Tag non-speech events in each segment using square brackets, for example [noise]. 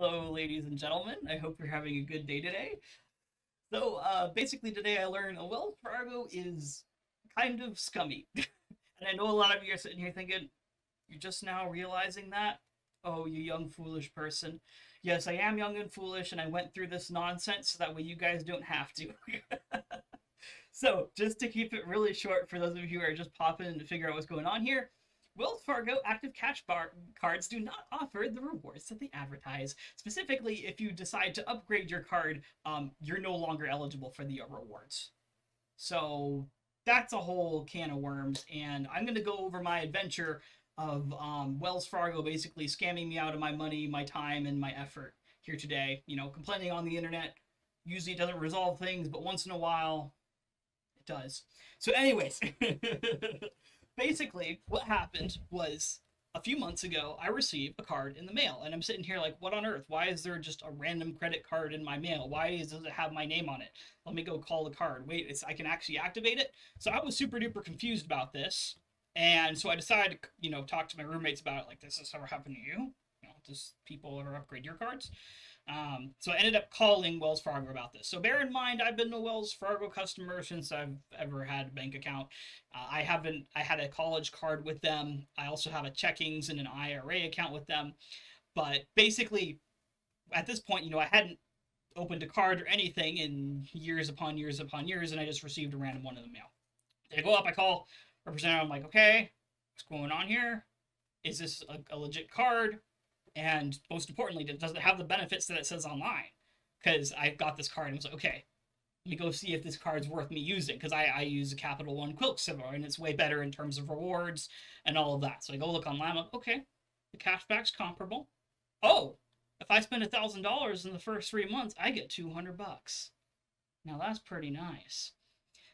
Hello, ladies and gentlemen. I hope you're having a good day today. So, uh, basically, today I learned a Wells Fargo is kind of scummy. [laughs] and I know a lot of you are sitting here thinking, you're just now realizing that? Oh, you young, foolish person. Yes, I am young and foolish, and I went through this nonsense so that way you guys don't have to. [laughs] so, just to keep it really short for those of you who are just popping in to figure out what's going on here, Wells Fargo active cash bar cards do not offer the rewards that they advertise. Specifically, if you decide to upgrade your card, um, you're no longer eligible for the rewards. So that's a whole can of worms, and I'm going to go over my adventure of um, Wells Fargo basically scamming me out of my money, my time, and my effort here today. You know, complaining on the internet usually doesn't resolve things, but once in a while, it does. So, anyways. [laughs] basically what happened was a few months ago i received a card in the mail and i'm sitting here like what on earth? Why is there just a random credit card in my mail? Why does it have my name on it? Let me go call the card. Wait it's i can actually activate it? So i was super duper confused about this and so i decided to you know talk to my roommates about it like this has ever happened to you you know does people ever upgrade your cards um, so I ended up calling Wells Fargo about this. So bear in mind, I've been a Wells Fargo customer since I've ever had a bank account. Uh, I haven't. I had a college card with them. I also have a checkings and an IRA account with them. But basically, at this point, you know, I hadn't opened a card or anything in years upon years upon years, and I just received a random one in the mail. I go up, I call representative. I'm like, okay, what's going on here? Is this a, a legit card? And most importantly, does it have the benefits that it says online. Because I got this card and was like, okay, let me go see if this card's worth me using. Because I, I use a Capital One Quicksilver and it's way better in terms of rewards and all of that. So I go look online. I'm like, okay, the cashback's comparable. Oh, if I spend a thousand dollars in the first three months, I get two hundred bucks. Now that's pretty nice.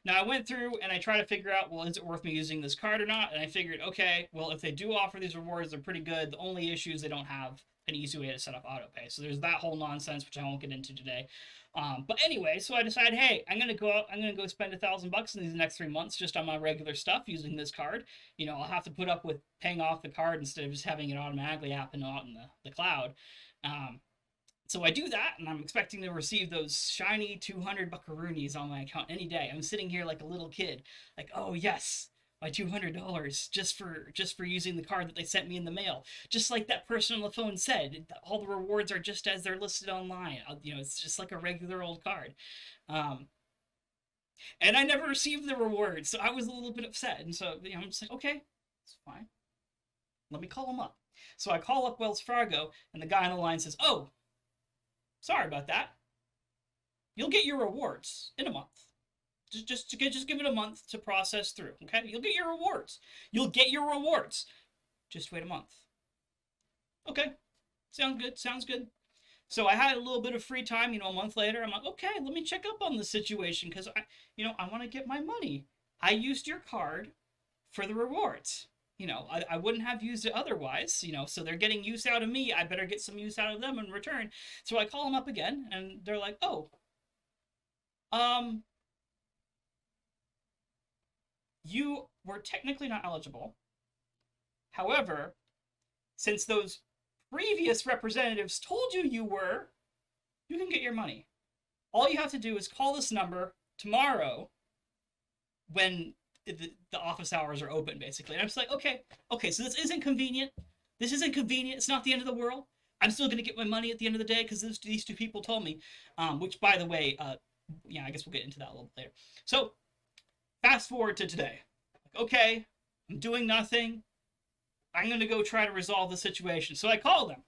Now I went through and I tried to figure out, well, is it worth me using this card or not? And I figured, okay, well, if they do offer these rewards, they're pretty good. The only issue is they don't have an easy way to set up auto pay. So there's that whole nonsense, which I won't get into today. Um, but anyway, so I decided, hey, I'm gonna go out, I'm gonna go spend a thousand bucks in these next three months just on my regular stuff using this card. You know, I'll have to put up with paying off the card instead of just having it automatically happen out in the, the cloud. Um, so I do that, and I'm expecting to receive those shiny 200 buckaroonies on my account any day. I'm sitting here like a little kid, like, oh yes, my $200 just for just for using the card that they sent me in the mail. Just like that person on the phone said, all the rewards are just as they're listed online. Uh, you know, it's just like a regular old card. Um, and I never received the rewards, so I was a little bit upset. And so you know, I'm just like, okay, it's fine. Let me call them up. So I call up Wells Fargo, and the guy on the line says, "Oh, Sorry about that. You'll get your rewards in a month. Just just to get just give it a month to process through. Okay, you'll get your rewards. You'll get your rewards. Just wait a month. Okay, sounds good. Sounds good. So I had a little bit of free time. You know, a month later, I'm like, okay, let me check up on the situation because I, you know, I want to get my money. I used your card for the rewards you know, I, I wouldn't have used it otherwise, you know, so they're getting use out of me. I better get some use out of them in return. So I call them up again and they're like, oh, um, you were technically not eligible. However, since those previous representatives told you you were, you can get your money. All you have to do is call this number tomorrow when the, the office hours are open basically. And I'm just like, okay, okay, so this isn't convenient. This isn't convenient. It's not the end of the world. I'm still gonna get my money at the end of the day because these two people told me. Um, which, by the way, uh, yeah, I guess we'll get into that a little later. So, fast forward to today. Okay, I'm doing nothing. I'm gonna go try to resolve the situation. So I call them.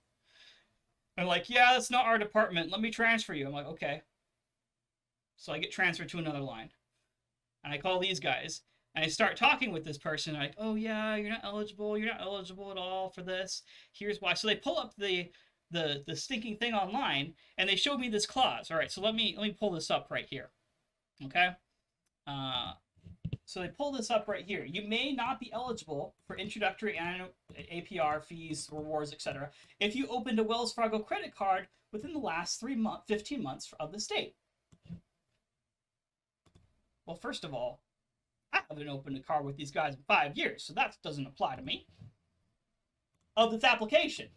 I'm like, yeah, that's not our department. Let me transfer you. I'm like, okay. So I get transferred to another line. And I call these guys and I start talking with this person, like, oh yeah, you're not eligible, you're not eligible at all for this. Here's why. So they pull up the the the stinking thing online and they show me this clause. All right, so let me let me pull this up right here. Okay. Uh, so they pull this up right here. You may not be eligible for introductory annual APR fees, rewards, etc. if you opened a Wells Fargo credit card within the last three month, 15 months of the state. Well, first of all, I haven't opened a car with these guys in five years, so that doesn't apply to me. Of this application.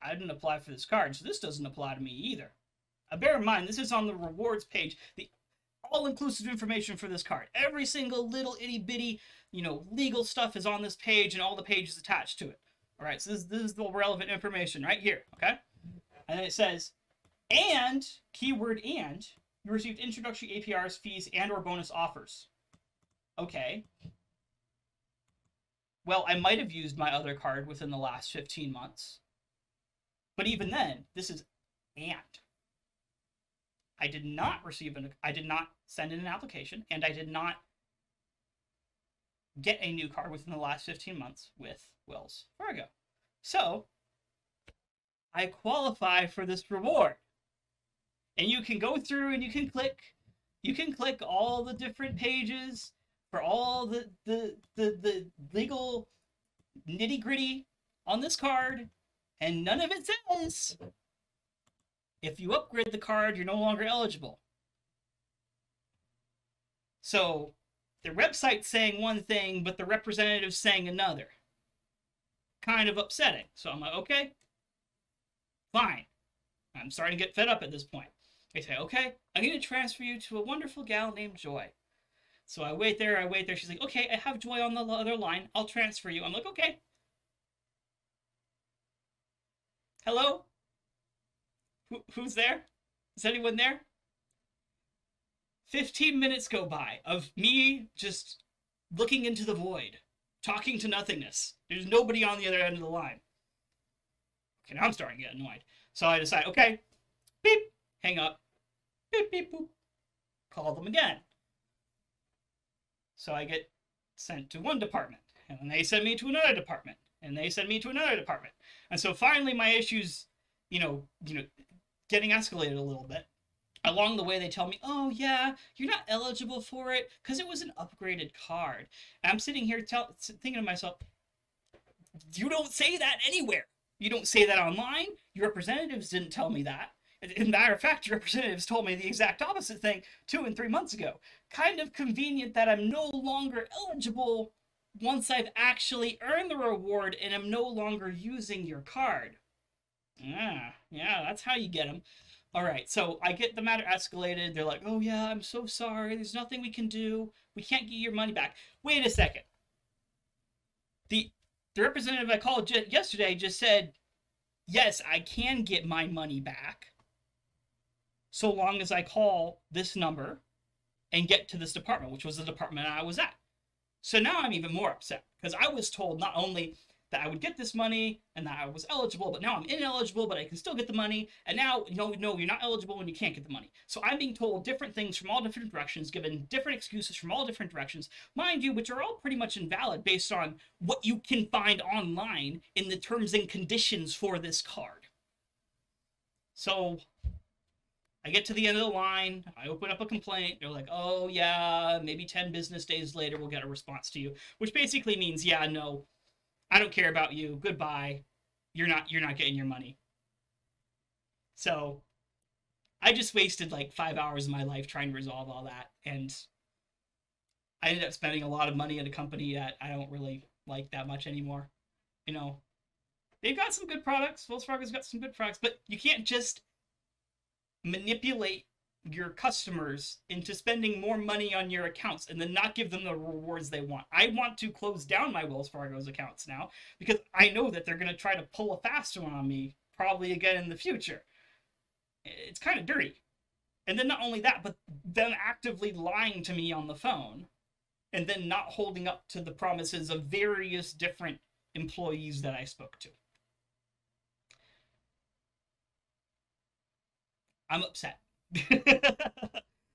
I didn't apply for this card, so this doesn't apply to me either. Uh, bear in mind, this is on the rewards page. The all-inclusive information for this card. Every single little itty-bitty, you know, legal stuff is on this page and all the pages attached to it. All right, so this, this is the relevant information right here, okay? And it says, and, keyword and, you received introductory APRs, fees, and or bonus offers. Okay. Well, I might have used my other card within the last 15 months. But even then, this is and. I did not receive an I did not send in an application and I did not get a new card within the last 15 months with Wells Fargo. So, I qualify for this reward. And you can go through and you can click you can click all the different pages for all the the the, the legal nitty-gritty on this card and none of it says if you upgrade the card, you're no longer eligible. So the website's saying one thing, but the representative's saying another. Kind of upsetting. So I'm like, okay, fine. I'm starting to get fed up at this point. They say, okay, I'm going to transfer you to a wonderful gal named Joy. So I wait there, I wait there. She's like, okay, I have Joy on the other line. I'll transfer you. I'm like, okay. Hello? Who, who's there? Is anyone there? 15 minutes go by of me just looking into the void, talking to nothingness. There's nobody on the other end of the line. Okay, now I'm starting to get annoyed. So I decide, okay, beep, hang up, beep, beep, boop, call them again. So I get sent to one department, and then they send me to another department, and they send me to another department. And so finally my issues, you know, you know, getting escalated a little bit. Along the way, they tell me, oh, yeah, you're not eligible for it because it was an upgraded card. And I'm sitting here tell, thinking to myself, you don't say that anywhere. You don't say that online. Your representatives didn't tell me that. A matter of fact, [laughs] representatives told me the exact opposite thing two and three months ago. Kind of convenient that I'm no longer eligible once I've actually earned the reward and am no longer using your card. Yeah, yeah, that's how you get them. All right, so I get the matter escalated. They're like, oh, yeah, I'm so sorry. There's nothing we can do. We can't get your money back. Wait a second. The, the representative I called yesterday just said, yes, I can get my money back so long as I call this number and get to this department, which was the department I was at. So now I'm even more upset because I was told not only that I would get this money and that I was eligible, but now I'm ineligible, but I can still get the money. And now, no, no, you're not eligible and you can't get the money. So I'm being told different things from all different directions, given different excuses from all different directions, mind you, which are all pretty much invalid based on what you can find online in the terms and conditions for this card. So I get to the end of the line, I open up a complaint, they're like, oh yeah, maybe 10 business days later we'll get a response to you, which basically means, yeah, no, I don't care about you. Goodbye. You're not you're not getting your money. So I just wasted like five hours of my life trying to resolve all that. And I ended up spending a lot of money at a company that I don't really like that much anymore. You know, they've got some good products. Fargo's got some good products, but you can't just manipulate your customers into spending more money on your accounts and then not give them the rewards they want. I want to close down my Wells Fargo's accounts now because I know that they're going to try to pull a fast one on me probably again in the future. It's kind of dirty. And then not only that, but them actively lying to me on the phone and then not holding up to the promises of various different employees that I spoke to. I'm upset. [laughs]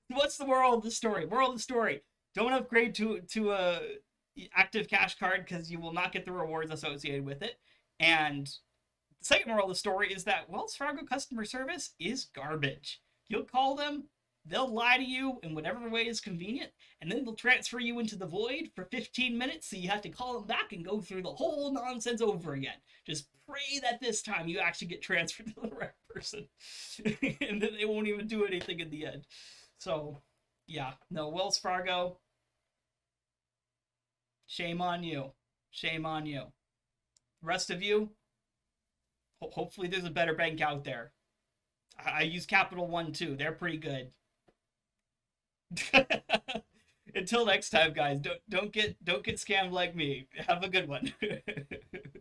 What's the moral of the story? Moral of the story: Don't upgrade to to a active cash card because you will not get the rewards associated with it. And the second moral of the story is that Wells Fargo customer service is garbage. You'll call them, they'll lie to you in whatever way is convenient, and then they'll transfer you into the void for 15 minutes, so you have to call them back and go through the whole nonsense over again. Just pray that this time you actually get transferred to the [laughs] right person. [laughs] and then they won't even do anything in the end. So, yeah, no, Wells Fargo, shame on you. Shame on you. Rest of you, Ho- hopefully, there's a better bank out there. I, I use Capital One too. They're pretty good. [laughs] Until next time, guys. Don't don't get don't get scammed like me. Have a good one. [laughs]